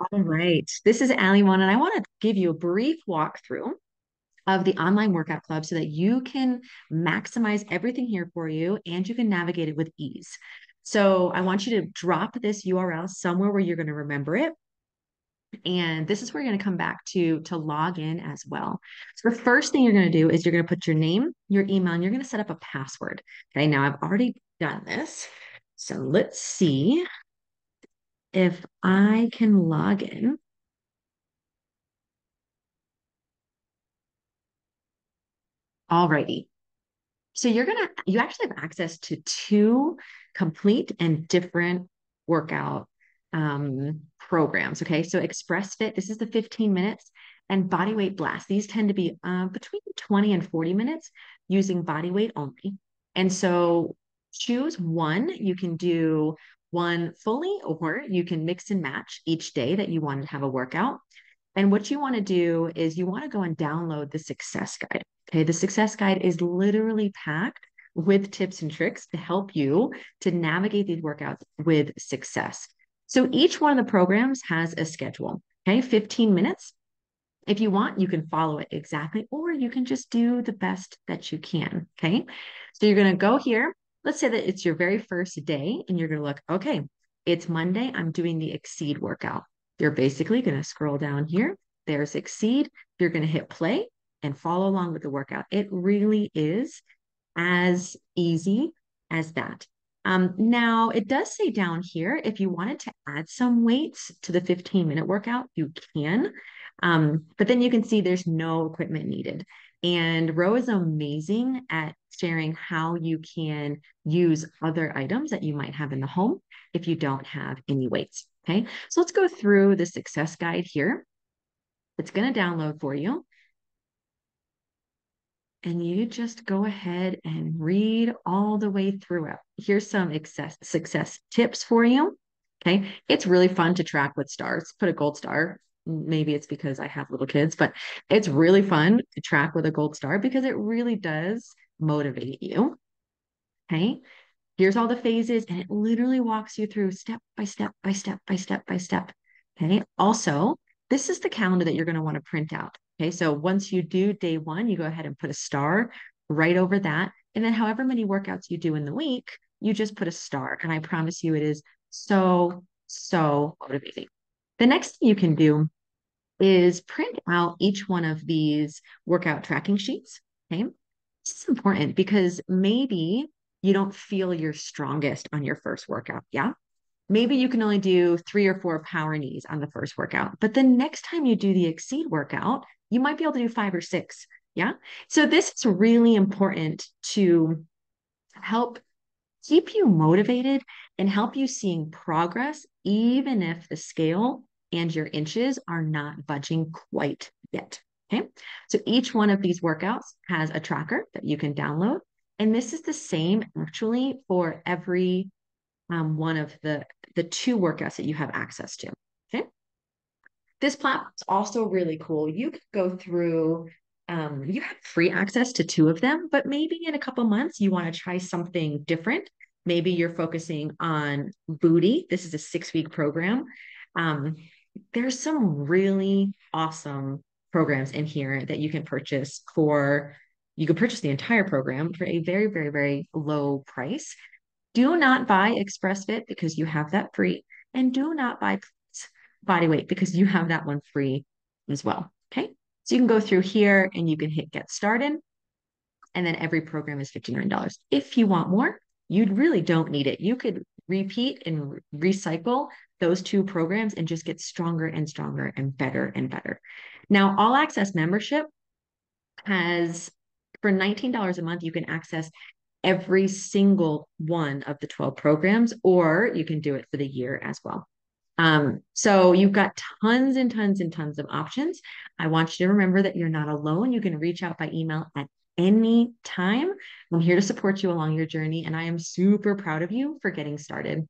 All right. This is Ally Mona, and I want to give you a brief walkthrough of the online workout club so that you can maximize everything here for you and you can navigate it with ease. So I want you to drop this URL somewhere where you're going to remember it. And this is where you're going to come back to to log in as well. So the first thing you're going to do is you're going to put your name, your email, and you're going to set up a password. Okay, now I've already done this. So let's see if I can log in. Alrighty. So you're gonna you actually have access to two complete and different workout um, programs. Okay, so Express Fit, this is the 15 minutes, and Body Weight Blast. These tend to be uh, between 20 and 40 minutes using body weight only. And so choose one. You can do one fully, or you can mix and match each day that you want to have a workout. And what you want to do is you want to go and download the success guide. Okay. The success guide is literally packed with tips and tricks to help you to navigate these workouts with success. So each one of the programs has a schedule. Okay. 15 minutes. If you want, you can follow it exactly, or you can just do the best that you can. Okay. So you're going to go here. Let's say that it's your very first day and you're going to look, okay, it's Monday. I'm doing the exceed workout. You're basically going to scroll down here. There's exceed. You're going to hit play and follow along with the workout. It really is as easy as that. Um, now, it does say down here, if you wanted to add some weights to the 15 minute workout, you can. Um, but then you can see there's no equipment needed. And Ro is amazing at sharing how you can use other items that you might have in the home if you don't have any weights. Okay, so let's go through the success guide here. It's going to download for you. And you just go ahead and read all the way through it. Here's some success, success tips for you. Okay, it's really fun to track with stars. Put a gold star. Maybe it's because I have little kids, but it's really fun to track with a gold star because it really does motivate you. Okay, here's all the phases, and it literally walks you through step by step by step by step by step. Okay. Also, this is the calendar that you're going to want to print out. Okay. So once you do day one, you go ahead and put a star right over that. And then however many workouts you do in the week, you just put a star. And I promise you, it is so, so motivating. The next thing you can do is print out each one of these workout tracking sheets. Okay. This is important because maybe you don't feel your strongest on your first workout. Yeah. Maybe you can only do three or four power knees on the first workout, but the next time you do the exceed workout, you might be able to do five or six. Yeah. So this is really important to help keep you motivated and help you seeing progress, even if the scale and your inches are not budging quite yet. Okay. So each one of these workouts has a tracker that you can download. And this is the same actually for every um, one of the, the two workouts that you have access to. Okay. This platform is also really cool. You can go through, um, you have free access to two of them, but maybe in a couple months you want to try something different. Maybe you're focusing on booty. This is a six week program. Um, there's some really awesome programs in here that you can purchase for you can purchase the entire program for a very very very low price. Do not buy express fit because you have that free and do not buy body weight because you have that one free as well okay? So you can go through here and you can hit get started and then every program is $59 if you want more you really don't need it. You could repeat and recycle those two programs and just get stronger and stronger and better and better now, All Access membership has for $19 a month, you can access every single one of the 12 programs, or you can do it for the year as well. Um, so you've got tons and tons and tons of options. I want you to remember that you're not alone. You can reach out by email at any time. I'm here to support you along your journey, and I am super proud of you for getting started.